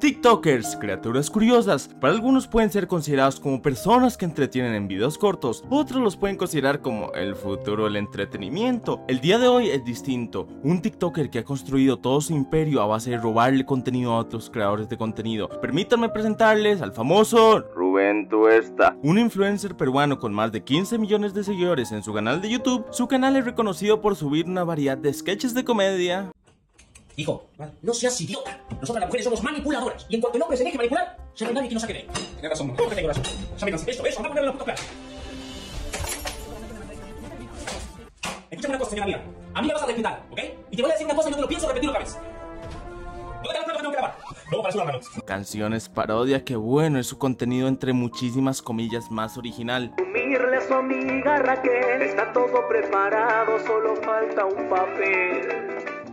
TikTokers, criaturas curiosas, para algunos pueden ser considerados como personas que entretienen en videos cortos, otros los pueden considerar como el futuro del entretenimiento. El día de hoy es distinto, un TikToker que ha construido todo su imperio a base de robarle contenido a otros creadores de contenido. Permítanme presentarles al famoso Rubén Tuesta, un influencer peruano con más de 15 millones de seguidores en su canal de YouTube. Su canal es reconocido por subir una variedad de sketches de comedia, Hijo, no seas idiota. Nosotras las mujeres somos manipuladoras. Y en cuanto el hombre se deje manipular, será nadie que nos saque de ahí. Tienes razón. ¿Cómo que tengo razón? Esto, eso, vamos a ponerlo en la puta cara. Escúchame una cosa, señora mía. A mí me vas a respetar, ¿ok? Y te voy a decir una cosa y no te lo pienso repetir otra vez. Canciones parodia que bueno es su contenido entre muchísimas comillas más original. Unirle a su amiga Raquel, está todo preparado, solo falta un papel.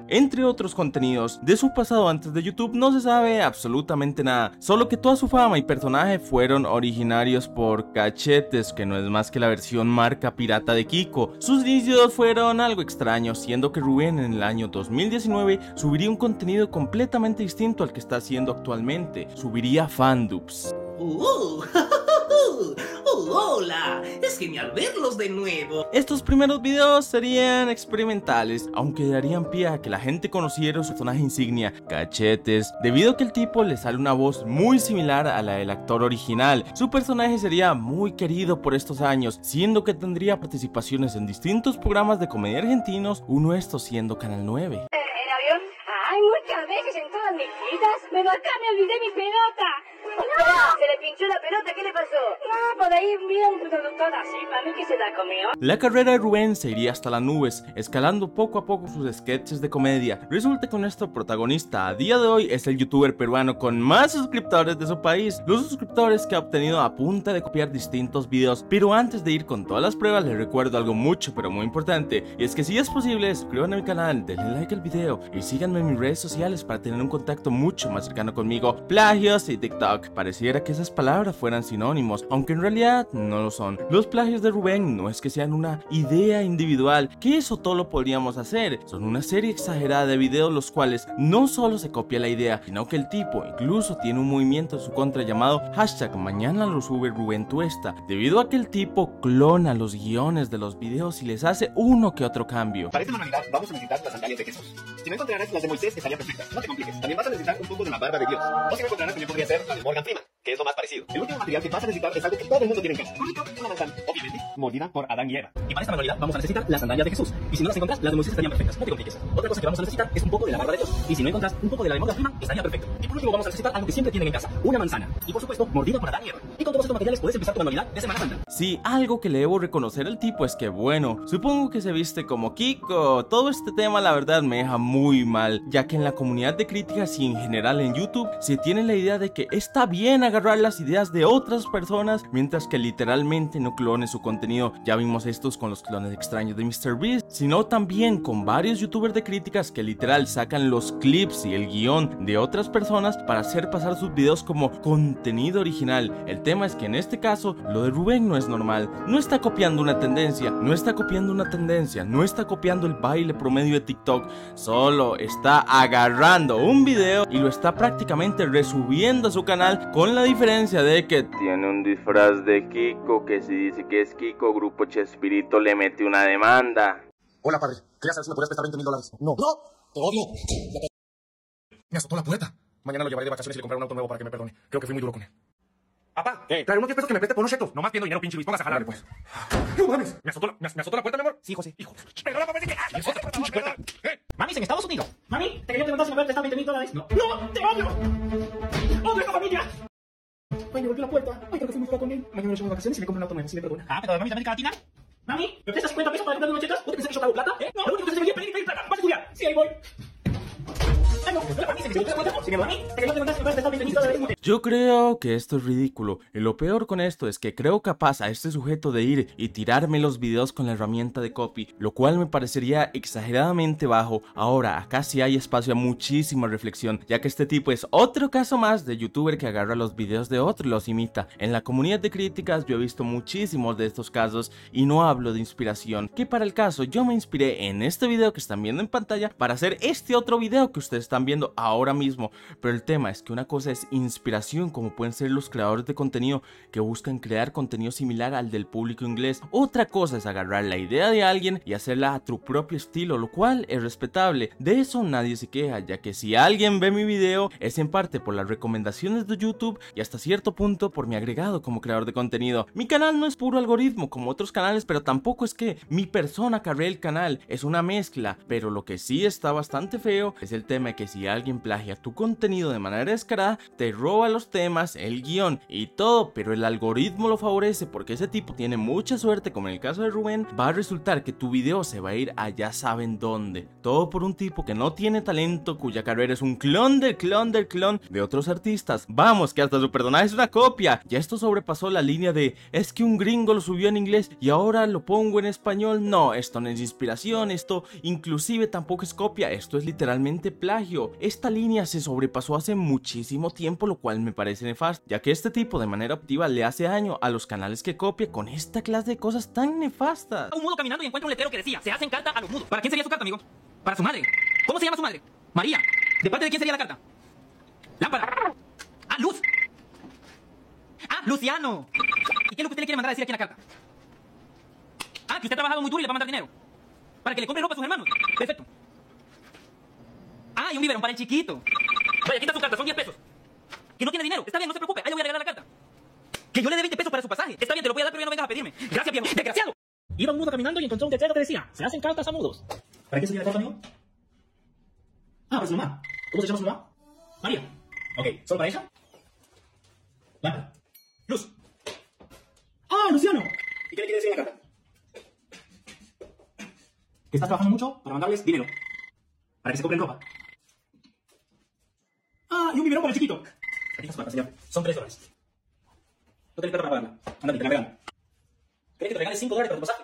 Entre otros contenidos, de su pasado antes de YouTube no se sabe absolutamente nada, solo que toda su fama y personaje fueron originarios por Cachetes, que no es más que la versión marca pirata de Kiko. Sus inicios fueron algo extraños, siendo que Rubén en el año 2019 subiría un contenido completamente distinto al que está haciendo actualmente, subiría fandubs. Uh, hola, es genial verlos de nuevo. Estos primeros videos serían experimentales, aunque darían pie a que la gente conociera su personaje insignia, Cachetes, debido a que el tipo le sale una voz muy similar a la del actor original. Su personaje sería muy querido por estos años, siendo que tendría participaciones en distintos programas de comedia argentinos, uno de estos siendo Canal 9. ¿En avión? Ay, muchas veces en todas mis vidas, acá me olvidé mi pelota. ¡Se le pinchó la pelota! ¿Qué le pasó? No, por ahí vi un productor así, para mí que se la comió. La carrera de Rubén se iría hasta las nubes, escalando poco a poco sus sketches de comedia. Resulta que nuestro protagonista a día de hoy es el youtuber peruano con más suscriptores de su país, los suscriptores que ha obtenido a punta de copiar distintos videos. Pero antes de ir con todas las pruebas, les recuerdo algo mucho pero muy importante, y es que si es posible, suscríbanse a mi canal, denle like al video y síganme en mis redes sociales para tener un contacto mucho más cercano conmigo, plagios y TikTok. Pareciera que esas palabras fueran sinónimos, aunque en realidad no lo son. Los plagios de Rubén no es que sean una idea individual, que eso todo lo podríamos hacer. Son una serie exagerada de videos los cuales no solo se copia la idea, sino que el tipo incluso tiene un movimiento en su contra llamado hashtag mañana lo sube Rubén Tuesta, debido a que el tipo clona los guiones de los videos y les hace uno que otro cambio. Para esta manualidad vamos a necesitar las sandalias de Jesús. Si no encontrarás las de Moisés, estaría perfecta. No te compliques. También vas a necesitar un poco de la barba de Dios. O si no encontrarás, también podría ser la de Morgan que es lo más parecido. El último material que vas a necesitar es algo que todo el mundo tiene en casa. Una manzana, obviamente, mordida por Adán y Eva. Y para esta manualidad vamos a necesitar las sandalias de Jesús. Y si no las encuentras, las de Moisés estarían perfectas. No te compliques. Otra cosa que vamos a necesitar es un poco de la barba de Dios. Y si no encuentras un poco de la de Morgan Freeman, estaría perfecto. Y por último vamos a necesitar algo que siempre tienen en casa. Una manzana. Y por supuesto, mordida por Adán y Eva. Y con todos estos materiales puedes empezar tu manualidad de Semana Santa. Sí, algo que le debo reconocer al tipo es que bueno, supongo que se viste como Kiko. Todo este tema la verdad me deja muy mal, ya que en la comunidad de críticas y en general en YouTube se tiene la idea de que está bien agarrar las ideas de otras personas, mientras que literalmente no clone su contenido. Ya vimos estos con los clones extraños de MrBeast, sino también con varios youtubers de críticas que literal sacan los clips y el guion de otras personas para hacer pasar sus videos como contenido original. El tema es que en este caso lo de Rubén no es normal, no está copiando una tendencia, no está copiando una tendencia, no está copiando el baile promedio de TikTok, solo está agarrando un video y lo está prácticamente resubiendo a su canal con la diferencia de que tiene un disfraz de Kiko que si dice que es Kiko, Grupo Chespirito le mete una demanda. Hola padre, quería saber si me podrías prestar 20 mil dólares. No. No, te odio. Me azotó la puerta. Mañana lo llevaré de vacaciones y le compraré un auto nuevo para que me perdone. Creo que fui muy duro con él. Papá, ¿Qué? trae unos 10 pesos que me preste por unos chetos. Nomás pidiendo dinero, pinche Luis. Póngase a jalar, pues. No mames. ¿Me azotó, la, me, azotó la puerta, mi amor? Sí, José. Hijo. Pero la papá dice que... ¡Ah! ¡Me la pinche puerta! ¿Eh? Mami, en Estados Unidos. Mami, te quería preguntar si me puedes prestar 20 mil dólares. No. ¡No! ¡Te odio! ¡Odio a esta familia! Ay, me golpeó la puerta. Ay, creo que fui muy duro con él. Mañana lo llevo de vacaciones y le compro un auto nuevo. Si le perdona. Ah, pero mami, ¿también Latina? Mami, ¿me prestas 50 pesos para comprarme unos chetos? ¿Vos te pensás que yo pago plata? ¿Eh? No, lo único que se me es pedir, pedir plata. ¿Vas a estudiar? Sí, ahí voy. Yo creo que esto es ridículo y lo peor con esto es que creo capaz a este sujeto de ir y tirarme los videos con la herramienta de copy, lo cual me parecería exageradamente bajo. Ahora, acá sí hay espacio a muchísima reflexión, ya que este tipo es otro caso más de youtuber que agarra los videos de otro y los imita. En la comunidad de críticas yo he visto muchísimos de estos casos y no hablo de inspiración, que para el caso yo me inspiré en este video que están viendo en pantalla para hacer este otro video que ustedes viendo ahora mismo, pero el tema es que una cosa es inspiración, como pueden ser los creadores de contenido que buscan crear contenido similar al del público inglés. Otra cosa es agarrar la idea de alguien y hacerla a tu propio estilo, lo cual es respetable. De eso nadie se queja, ya que si alguien ve mi video es en parte por las recomendaciones de YouTube y hasta cierto punto por mi agregado como creador de contenido. Mi canal no es puro algoritmo como otros canales, pero tampoco es que mi persona carree el canal, es una mezcla, pero lo que sí está bastante feo es el tema de que si alguien plagia tu contenido de manera descarada, te roba los temas, el guion y todo, pero el algoritmo lo favorece porque ese tipo tiene mucha suerte, como en el caso de Rubén, va a resultar que tu video se va a ir a ya saben dónde. Todo por un tipo que no tiene talento, cuya carrera es un clon del clon del clon de otros artistas. Vamos, que hasta su personaje es una copia. Ya esto sobrepasó la línea de es que un gringo lo subió en inglés y ahora lo pongo en español. No, esto no es inspiración, esto inclusive tampoco es copia, esto es literalmente plagio. Esta línea se sobrepasó hace muchísimo tiempo, lo cual me parece nefasto, ya que este tipo de manera activa le hace daño a los canales que copia con esta clase de cosas tan nefastas. Un mudo caminando y encuentra un letrero que decía, se hacen carta a los mudos. ¿Para quién sería su carta, amigo? Para su madre. ¿Cómo se llama su madre? María. ¿De parte de quién sería la carta? Lámpara. Ah, Luz. Ah, Luciano. ¿Y qué es lo que usted le quiere mandar a decir aquí en la carta? Ah, que usted ha trabajado muy duro y le va a mandar dinero. Para que le compre ropa a sus hermanos. Perfecto. Ah, y un biberón para el chiquito. Vaya, aquí está su carta, son 10 pesos. Que no tiene dinero. Está bien, no se preocupe. Ahí le voy a regalar la carta. Que yo le dé 20 pesos para su pasaje. Está bien, te lo voy a dar, pero ya no vengas a pedirme. Gracias, viejo. Desgraciado. Iba un mudo caminando y encontró un letrero que decía, se hacen cartas a mudos. ¿Para qué sería la carta, amigo? Ah, para su mamá. ¿Cómo se llama su mamá? María. Ok, ¿solo para ella? Lámpara. Luz. ¡Ah, Luciano! ¿Y qué le quiere decir la carta? Que estás trabajando mucho para mandarles dinero. Para que se compren ropa. Chiquito. Aquí. Son 3 dólares. No tenés plata para pagarla. Ándate, te la regalo. ¿Querés que te regale 5 dólares para tu pasaje?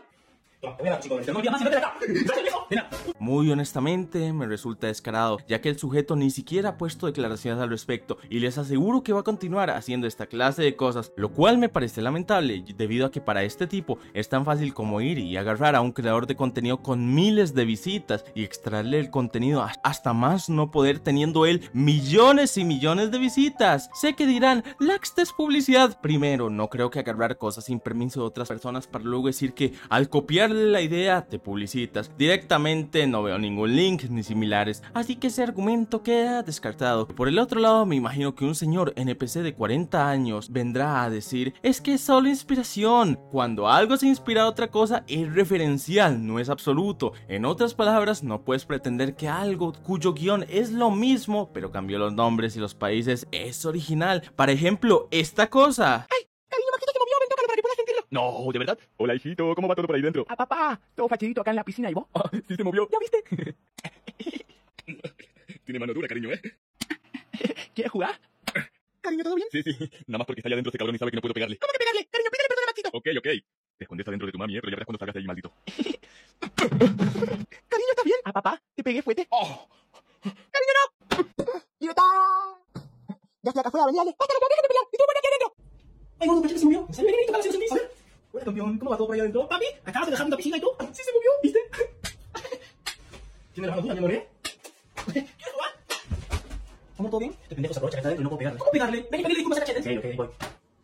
Toma, te voy a dar 5 dólares. No olvides más y vete de acá. ¡Gracias, viejo! De nada. Muy honestamente me resulta descarado, ya que el sujeto ni siquiera ha puesto declaraciones al respecto y les aseguro que va a continuar haciendo esta clase de cosas, lo cual me parece lamentable debido a que para este tipo es tan fácil como ir y agarrar a un creador de contenido con miles de visitas y extraerle el contenido hasta más no poder teniendo él millones y millones de visitas. Sé que dirán, Laxte es publicidad. Primero, no creo que agarrar cosas sin permiso de otras personas para luego decir que al copiarle la idea te publicitas. Directamente no veo ningún link ni similares, así que ese argumento queda descartado. Por el otro lado, me imagino que un señor NPC de 40 años vendrá a decir, es que es solo inspiración. Cuando algo se inspira a otra cosa es referencial, no es absoluto. En otras palabras, no puedes pretender que algo cuyo guion es lo mismo, pero cambió los nombres y los países, es original. Por ejemplo, esta cosa. Cariño, Majito se movió, ven, tócalo para que puedas sentirlo. No, ¿de verdad? Hola, hijito, ¿cómo va todo por ahí dentro? Ah, papá, todo fachidito acá en la piscina, ¿y vos? Ah, sí se movió. ¿Ya viste? Tiene mano dura, cariño, ¿eh? ¿Quieres jugar? Cariño, ¿todo bien? Sí, sí. Nada más porque está allá adentro este cabrón y sabe que no puedo pegarle. ¿Cómo que pegarle? Cariño, pídele perdón a Maxito. Ok, ok. Te escondes adentro de tu mami, ¿eh? Pero ya verás cuando salgas de ahí, maldito. Cariño, ¿estás bien? Ah, papá, te pegué fuerte. ¡Oh! ¡Cariño, no! ¡Idiota! Ya estoy acá afuera, vení, dale. ¡Bájale, déjate pelear! ¡Y tú, ven aquí adentro! ¡Ay, ¿por qué se movió? ¿Se movió? ¿Toca la campeón, ¿cómo va todo por ahí adentro? Papi, acabas de dejar una piscina y tú. Sí, se movió, ¿viste? ¿Tiene la mano dura, mi amor, eh? ¿Quieres jugar? ¿Cómo todo bien? Este pendejo se aprovecha que está dentro y no puedo pegarle. ¿Cómo pegarle? Ven y pedirle disculpas a la chete. Ok, voy.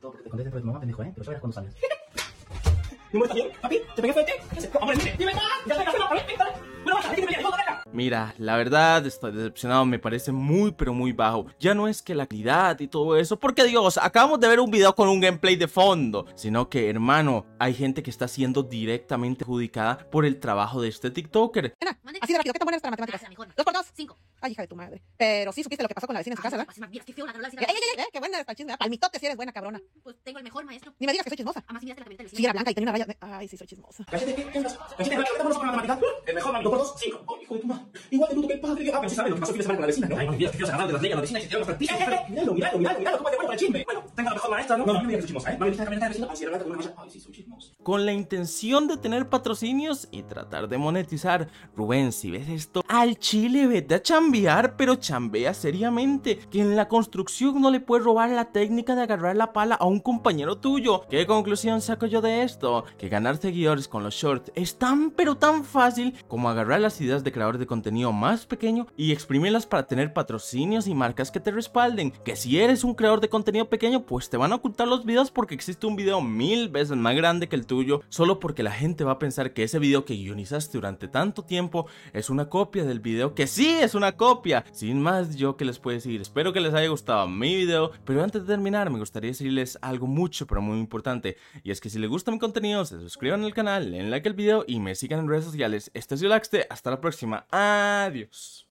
Todo porque te escondes dentro de tu mamá, pendejo, eh. Pero sabes cuando salgas. ¿Mi amor, está bien? Papi, ¿te pegué fuerte? Hombre, dime, dime, ya está, ya está, a ver, ven, dale. Bueno, basta, déjame pelear, ven, acá. Mira, la verdad estoy decepcionado, me parece muy pero muy bajo. Ya no es que la calidad y todo eso, porque Dios, acabamos de ver un video con un gameplay de fondo, sino que hermano, hay gente que está siendo directamente adjudicada por el trabajo de este TikToker. Así de rápido, ¿qué tan buena para matemáticas? mejor. ¿Dos por dos? Cinco. Ay, hija de tu madre. Pero sí supiste lo que pasó con la vecina en su casa, ¿verdad? Así más bien, es que feo la Carola ¡Ey, ey, ey! ey, ¡Qué buena está el chisme! Palmitote si eres buena, cabrona. Pues tengo el mejor maestro. Ni me digas que soy chismosa. Además, miraste la camioneta del Sí, era blanca y tenía una raya... Ay, sí, soy chismosa. ¿qué? ¿Qué onda? Cachete, ¿qué onda con la matemática? El mejor, dos por dos, cinco. Oh, hijo de tu madre. Igual de bruto que el padre. Ah, pero sí sabes lo que pasó el fin de semana con la vecina, ¿no? Ay, no olvides que quiero agarrar de las leyes a la vecina y se tiraron las practicantes. Míralo, míralo, míralo, míralo, cómo te bueno para el chisme. Bueno, tengo la mejor maestra, ¿no? No, no, no me digas que soy chismosa. Mami, ¿viste la camioneta de la vecina? Sí, la verdad, con una malla. Ay, sí, soy chismosa. Con la intención de tener patrocinios y tratar de monetizar. Rubén, si ves esto, al chile vete a chambear. Chambear, pero chambea seriamente. Que en la construcción no le puedes robar la técnica de agarrar la pala a un compañero tuyo. ¿Qué conclusión saco yo de esto? Que ganar seguidores con los shorts es tan pero tan fácil como agarrar las ideas de creadores de contenido más pequeño y exprimirlas para tener patrocinios y marcas que te respalden. Que si eres un creador de contenido pequeño, pues te van a ocultar los videos porque existe un video mil veces más grande que el tuyo, solo porque la gente va a pensar que ese video que guionizaste durante tanto tiempo es una copia del video que sí es una copia. Sin más, yo que les puedo decir, espero que les haya gustado mi video, pero antes de terminar me gustaría decirles algo mucho pero muy importante, y es que si les gusta mi contenido, se suscriban al canal, den like al video y me sigan en redes sociales. Este es Yolaxte, hasta la próxima, adiós.